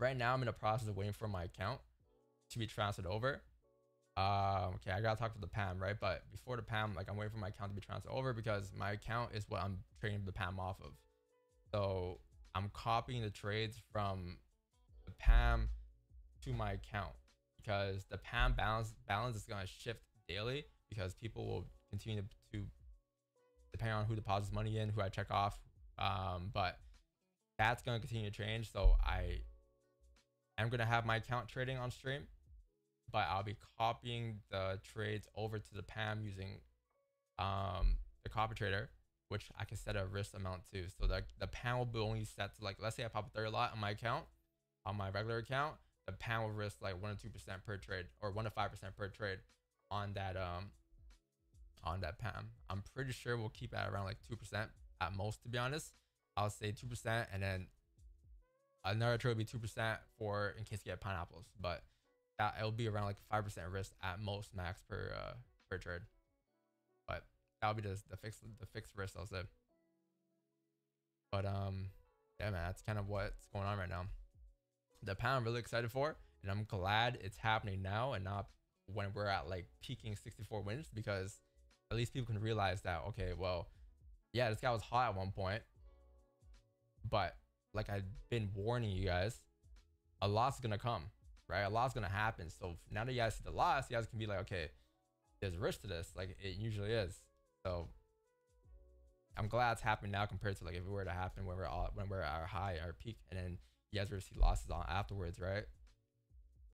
right now I'm in the process of waiting for my account to be transferred over. Um, okay, I gotta talk to the PAMM, right? But before the PAMM, like I'm waiting for my account to be transferred over because my account is what I'm trading the PAMM off of. So I'm copying the trades from the PAMM to my account because the PAMM balance balance is gonna shift daily because people will continue to, to depending on who deposits money in, who I check off. Um, but that's gonna continue to change. So I am gonna have my account trading on stream, but I'll be copying the trades over to the PAMM using um, the copy trader, which I can set a risk amount to. So the the PAMM will be only set to like let's say I pop a third lot on my account, on my regular account, the PAMM will risk like one to two percent per trade or one to five percent per trade on that um on that PAMM. I'm pretty sure we'll keep at around like two percent at most to be honest. I'll say two percent and then another trade will be two percent for in case you get pineapples, but that it'll be around like five percent risk at most max per uh per trade. But that'll be the the fixed the fixed risk I'll say. But um yeah man, that's kind of what's going on right now. The PAMM I'm really excited for, and I'm glad it's happening now and not when we're at like peaking 64 wins because at least people can realize that okay, well, yeah, this guy was hot at one point, but like I've been warning you guys, a loss is gonna come, right? A lot's gonna happen. So now that you guys see the loss, you guys can be like, okay, there's risk to this, like it usually is. So I'm glad it's happening now compared to like if it were to happen when we're all when we're at our high, our peak, and then you guys were to see losses on afterwards, right?